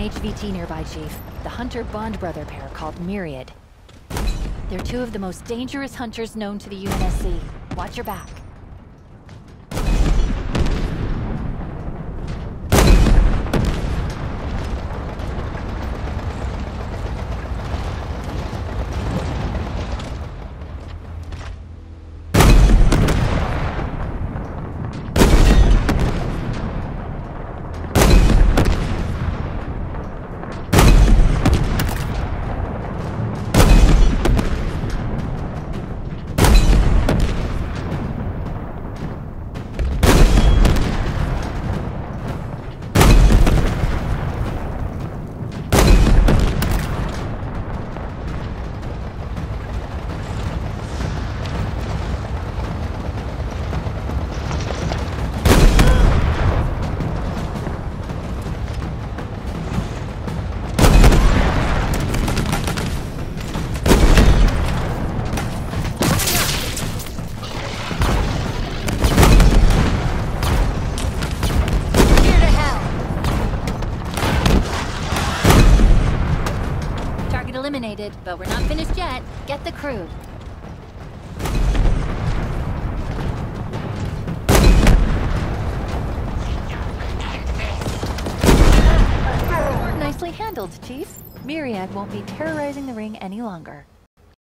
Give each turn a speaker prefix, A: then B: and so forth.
A: HVT nearby, Chief. The Hunter Bond brother pair called Myriad. They're two of the most dangerous hunters known to the UNSC. Watch your back. Eliminated, but we're not finished yet. Get the crew. Nicely handled, Chief. Myriad won't be terrorizing the ring any longer.